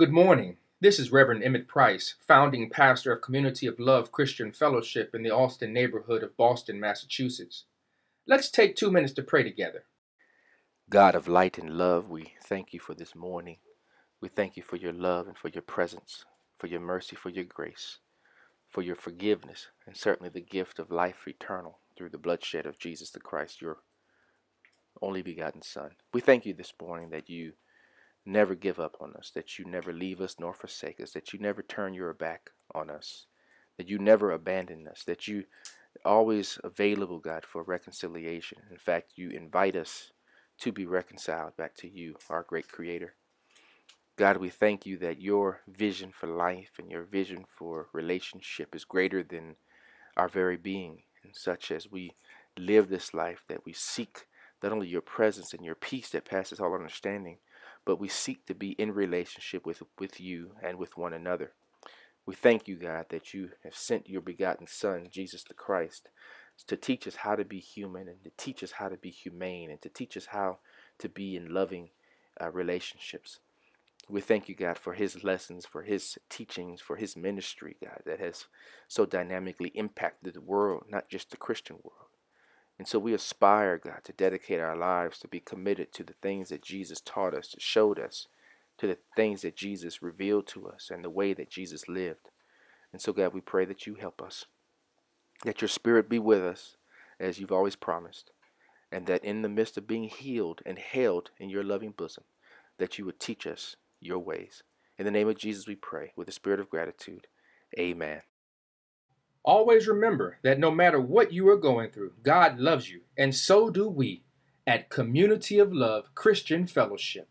Good morning. This is Reverend Emmett Price, founding pastor of Community of Love Christian Fellowship in the Allston neighborhood of Boston, Massachusetts. Let's take two minutes to pray together. God of light and love, we thank you for this morning. We thank you for your love and for your presence, for your mercy, for your grace, for your forgiveness, and certainly the gift of life eternal through the bloodshed of Jesus the Christ, your only begotten Son. We thank you this morning that you never give up on us, that you never leave us nor forsake us, that you never turn your back on us, that you never abandon us, that you always available, God, for reconciliation. In fact, you invite us to be reconciled back to you, our great creator. God, we thank you that your vision for life and your vision for relationship is greater than our very being, and such as we live this life, that we seek not only your presence and your peace that passes all understanding, but we seek to be in relationship with, with you and with one another. We thank you, God, that you have sent your begotten Son, Jesus the Christ, to teach us how to be human and to teach us how to be humane and to teach us how to be in loving uh, relationships. We thank you, God, for his lessons, for his teachings, for his ministry, God, that has so dynamically impacted the world, not just the Christian world. And so we aspire, God, to dedicate our lives to be committed to the things that Jesus taught us, showed us, to the things that Jesus revealed to us, and the way that Jesus lived. And so, God, we pray that you help us, that your spirit be with us, as you've always promised, and that in the midst of being healed and held in your loving bosom, that you would teach us your ways. In the name of Jesus, we pray with a spirit of gratitude. Amen. Always remember that no matter what you are going through, God loves you, and so do we at Community of Love Christian Fellowship.